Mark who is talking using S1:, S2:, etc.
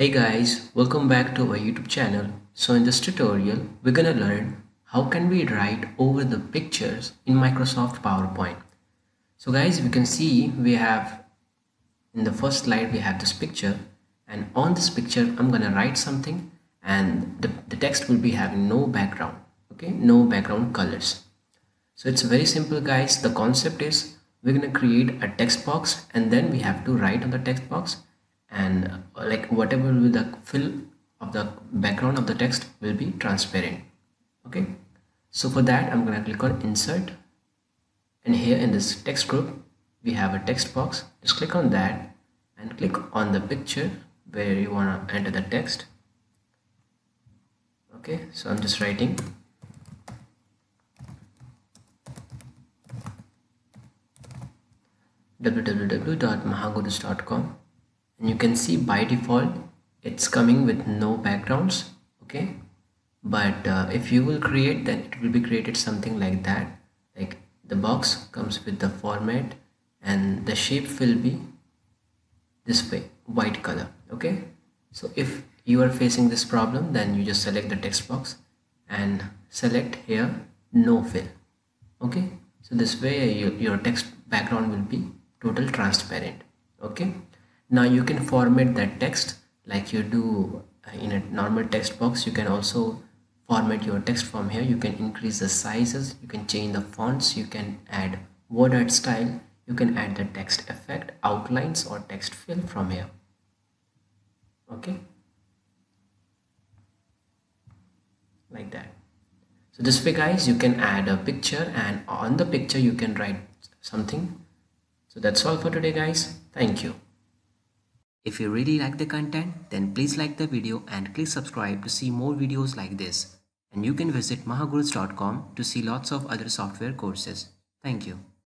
S1: Hey guys, welcome back to our YouTube channel. So in this tutorial, we're gonna learn how can we write over the pictures in Microsoft PowerPoint. So guys, we can see we have in the first slide we have this picture. And on this picture I'm gonna write something and the, the text will be having no background okay? No background colors. So it's very simple guys. The concept is we're to create a text box and then we have to write on the text box and like whatever will the fill of the background of the text will be transparent. Okay? So for that i'm to click on insert. And here in this text group we have a text box. Just click on that and click on the picture where you want to enter the text. Okay? So i'm just writing. www.mahagurus.com and you can see by default it's coming with no backgrounds okay? But uh, if you will create then it will be created something like that. Like the box comes with the format and the shape will be this way white color okay? So if you are facing this problem then you just select the text box and select here no fill okay? So this way you, your text background will be total transparent okay now you can format that text like you do uh, in a normal text box. You can also format your text from here. You can increase the sizes. You can change the fonts. You can add word art style. You can add the text effect outlines or text fill from here. Okay? Like that. So this way guys you can add a picture and on the picture you can write something. So that's all for today guys. Thank you. If you really like the content, then please like the video and click subscribe to see more videos like this. And you can visit mahagurus.com to see lots of other software courses. Thank you.